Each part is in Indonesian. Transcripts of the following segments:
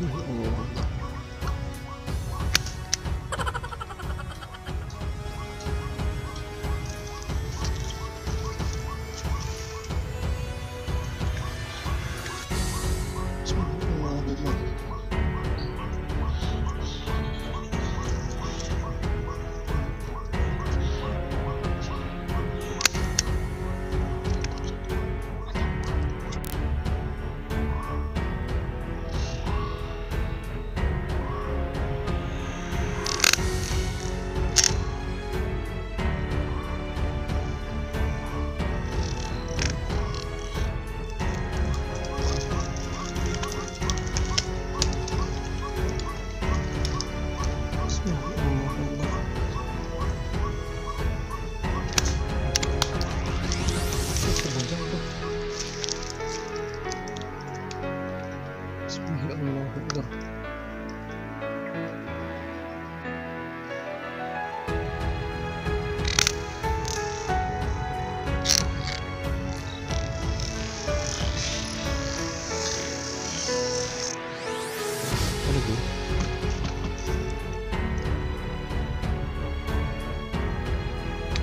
much more. Subhanallah.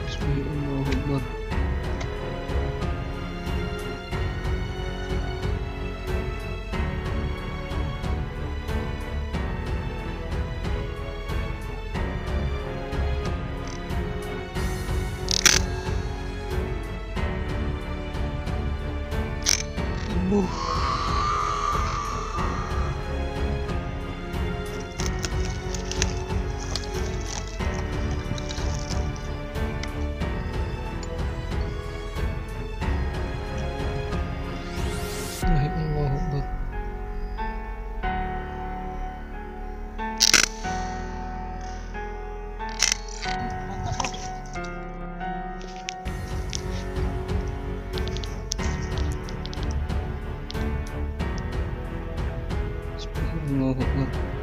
Bismillahirrahmanirrahim. บู 金刚